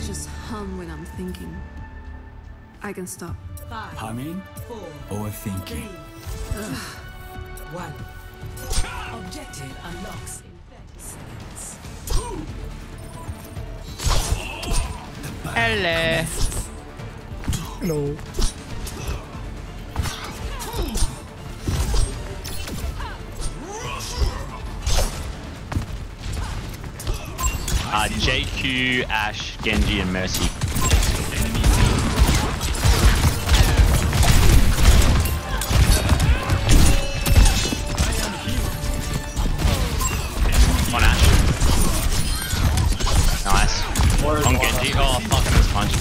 I just hum when I'm thinking. I can stop. Five, Humming four, or thinking? one. Objective unlocks in 30 seconds. Hello. Hello. Uh, JQ, Ashe, Genji, and Mercy. On Ashe. Nice. On Genji. Oh, fucking this punch.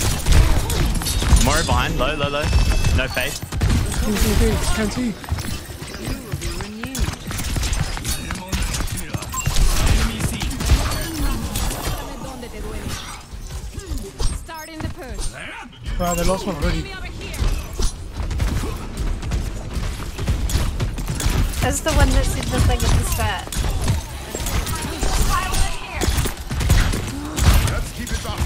Moro behind. Low, low, low. No fade. Can't see. Wow, they lost one already. That's the one that's in the thing at the start. Let's keep it up.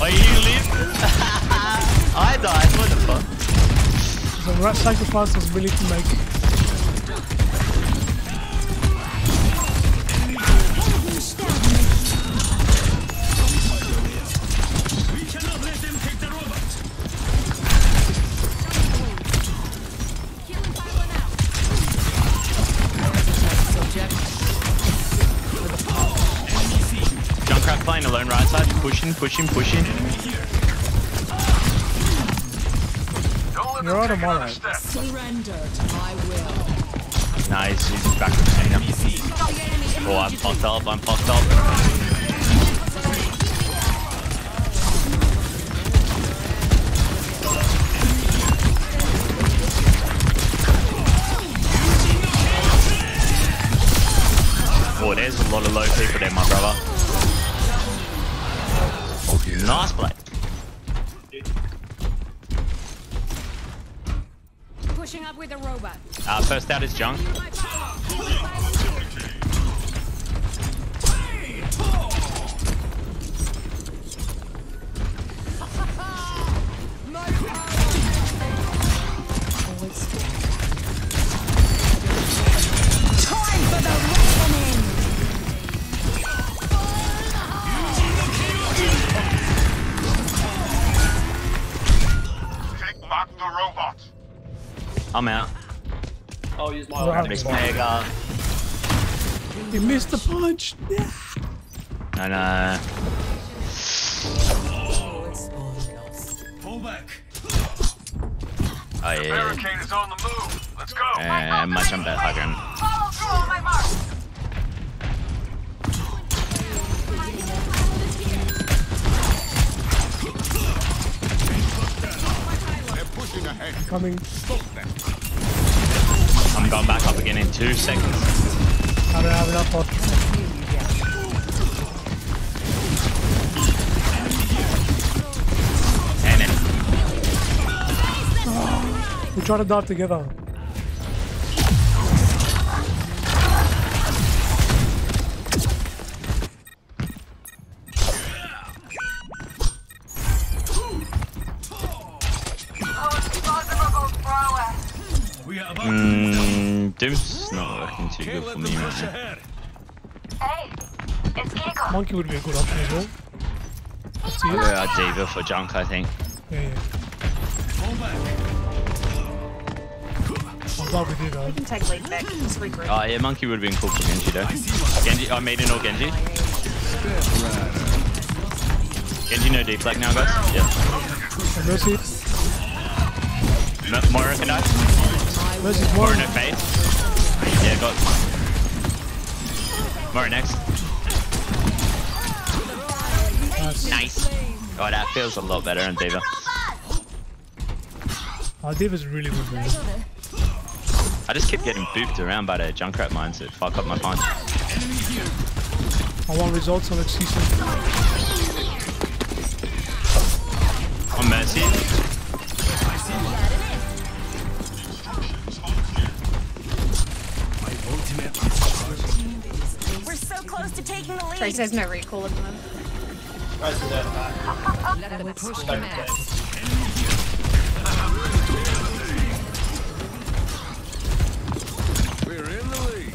Oh, you live? I died. What the fuck? The rat sacrifice was willing to make. Playing alone right side. Pushing, pushing, pushing. You're right on my right. Surrender to my will. Nice. He's back to China. Oh, I'm fucked up. I'm fucked up. Oh, there's a lot of low people there, my brother. Nice play. Pushing up with the robot. Uh, first out is Junk. Use my Right. Miss Mega. You missed the punch. Yeah. And uh, Fall back. oh yeah. Barricade is on the move. Let's go. And much on that high ground. I'm going back up again in two seconds. I don't have enough pot. And then We try to dive together. Mm, Doom's not working too good for me right push now. Monkey would be a good option as well. Let's see it. Yeah, D.Va for Junk, I think. Yeah, yeah. Fall back. I'm glad we did that. We can take lead back. Just regroup. Oh yeah, Monkey would have been cool for Genji though. Genji, I made an all Genji. Genji no deflect now, guys. Yeah. Mercy. No, Moira can die. Mercy's Moira one. no fade. Yeah, got. Moira next. Nice. Nice. Oh, that feels a lot better on D.Va. Oh, D.Va's really good, man. I just keep getting booped around by the Junkrat mines that fuck up my punch. I want results, so let's see. On Mercy. Trace has no recall in them. Right to that back. Let them push Back them to out. that. We're in the lead.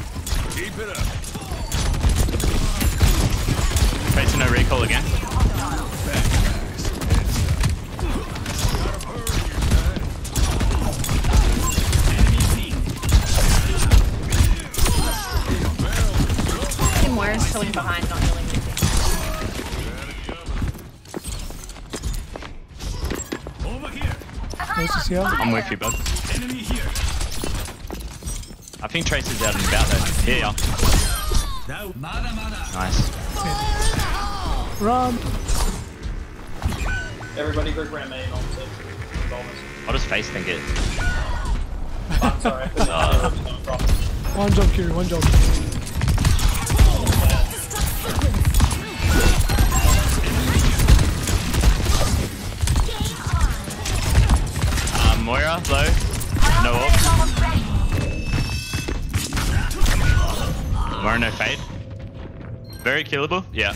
Keep it up. Tracer no recall again. Team Moira's chilling behind, not Close is here. I'm with you, bud. I think Tracer's out and about though. Here you are. Now, mada mada. Nice. Run. Everybody go grab main on six. I'll just face think it. I'm sorry. Uh. One job, Kiri. One job. Moira, low. No ult. Moira, no fade. Very killable. Yeah.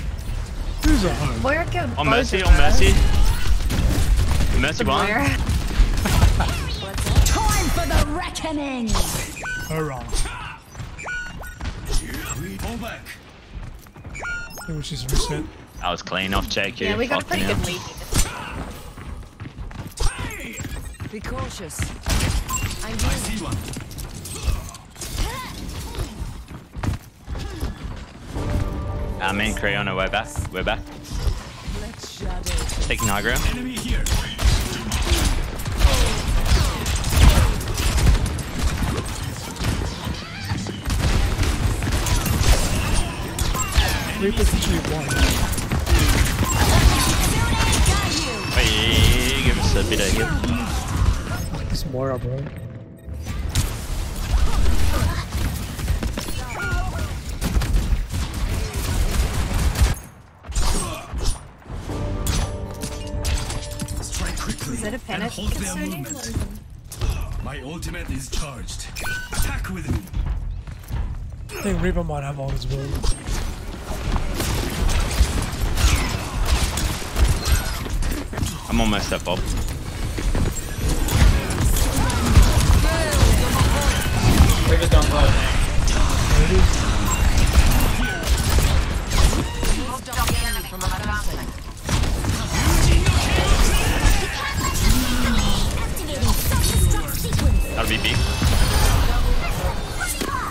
Who's at home? Moira killed On both Mercy, on us. Mercy. Mercy one. Time for the reckoning. Hurrah. Fall back. It was just reset. That was clean off JQ. Yeah, we got a pretty hell. good lead. Be cautious. I'm I see one. Uh, me and Cree on our way back. We're back. Let's shadow. Taking high ground. Enemy here. Reaper's actually one. Hey, give us a bit of heal. It's Moira, bro. Quickly. Is it a and panic? halt their movement. My ultimate is charged. Attack with me. I think Reaper might have all as well. I'm almost at Bob. Reaper's down low. There it is. That'll be big.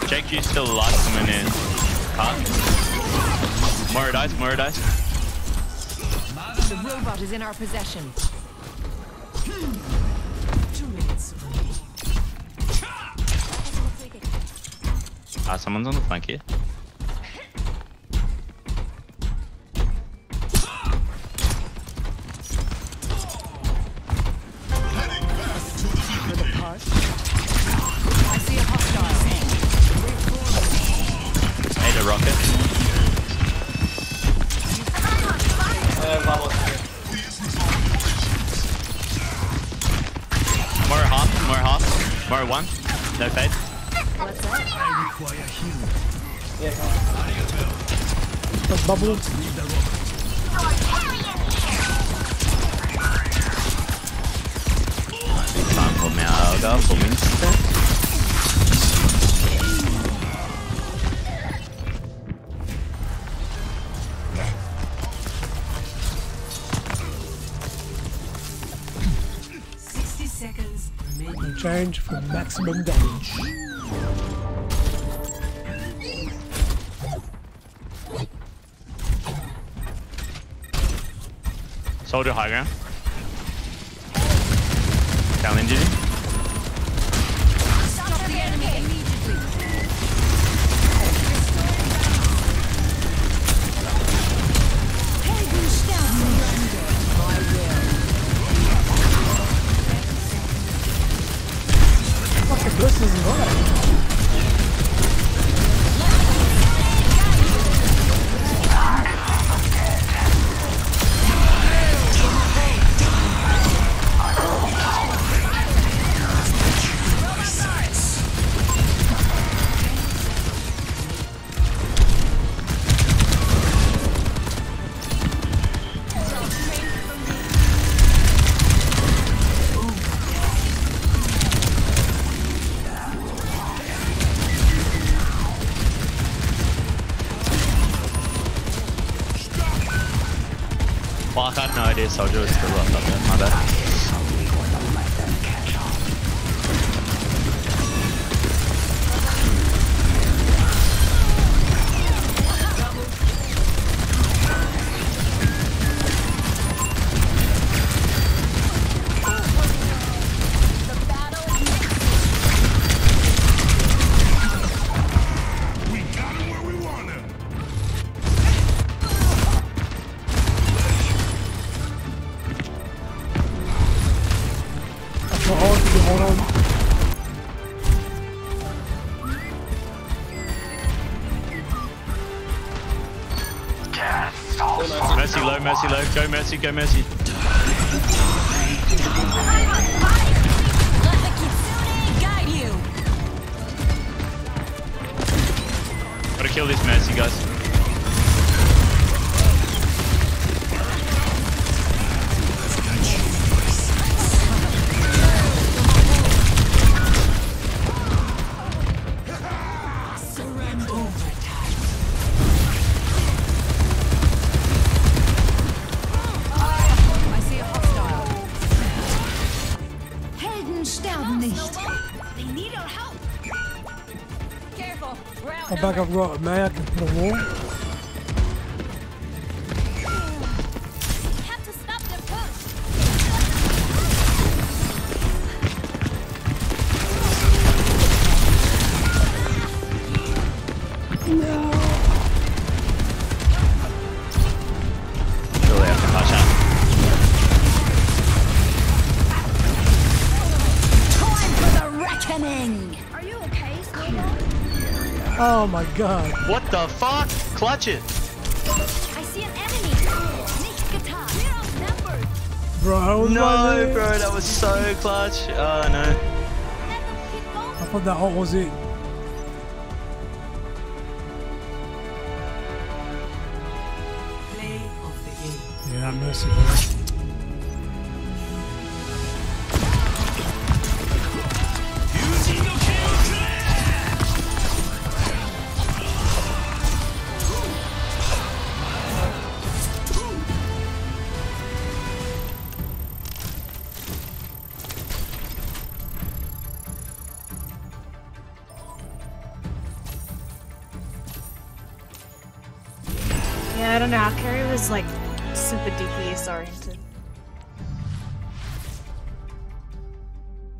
JQ's still alive coming in. Huh? Moira dies, Moira dies. The robot is in our possession. Two Ah, someone's on the flank here. That's bubble. Leave the robot. Fan öga på minsta. Sixty seconds remaining. Change for maximum damage. Soldier high ground. Challenge you. Stop the enemy immediately. Surrender my will. Fucking this is right. Soldier was still up, there. Mercy low, mercy low. Go mercy, go you. Gotta kill this mercy, guys. Back I've got a I can put a wall. Oh my god. What the fuck? Clutch it. I see an enemy. Nichts getan. We're outnumbered. Bro, I was No, bro, that was so clutch. Oh no. Let them keep going. I thought that ult was it. Yeah, that mercy. Don't know. Carrie was like super DPS oriented.